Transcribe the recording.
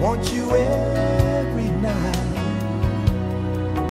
want you.